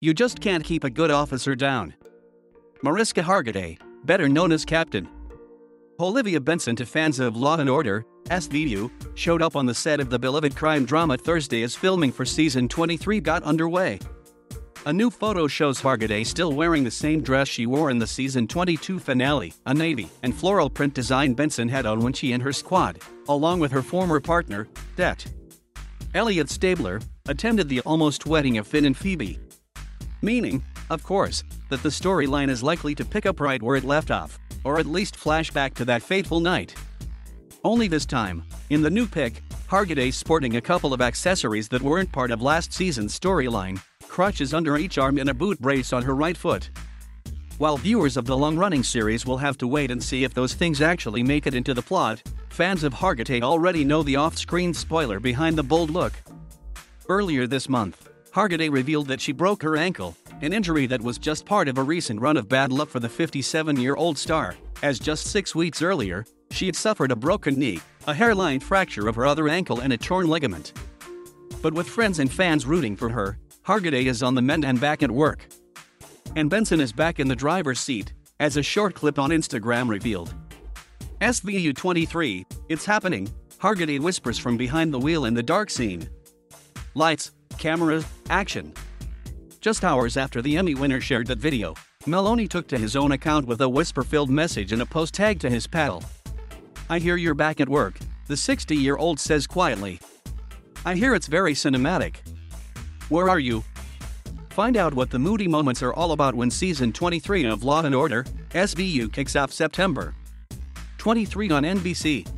You just can't keep a good officer down. Mariska Hargitay, better known as Captain. Olivia Benson to fans of Law & Order, SVU, showed up on the set of the beloved crime drama Thursday as filming for season 23 got underway. A new photo shows Hargitay still wearing the same dress she wore in the season 22 finale, a navy and floral print design Benson had on when she and her squad, along with her former partner, Det. Elliot Stabler, attended the almost wedding of Fin and Phoebe. Meaning, of course, that the storyline is likely to pick up right where it left off, or at least flash back to that fateful night. Only this time, in the new pic, Hargitay sporting a couple of accessories that weren't part of last season's storyline, crutches under each arm and a boot brace on her right foot. While viewers of the long-running series will have to wait and see if those things actually make it into the plot, fans of Hargitay already know the off-screen spoiler behind the bold look. Earlier this month, Hargitay revealed that she broke her ankle, an injury that was just part of a recent run of bad luck for the 57-year-old star, as just six weeks earlier, she had suffered a broken knee, a hairline fracture of her other ankle and a torn ligament. But with friends and fans rooting for her, Hargitay is on the mend and back at work. And Benson is back in the driver's seat, as a short clip on Instagram revealed. SVU 23, it's happening, Hargitay whispers from behind the wheel in the dark scene. Lights, camera, action. Just hours after the Emmy winner shared that video, Meloni took to his own account with a whisper filled message and a post tagged to his pal. I hear you're back at work, the 60 year old says quietly. I hear it's very cinematic. Where are you? Find out what the moody moments are all about when season 23 of Law and Order, SVU kicks off September 23 on NBC.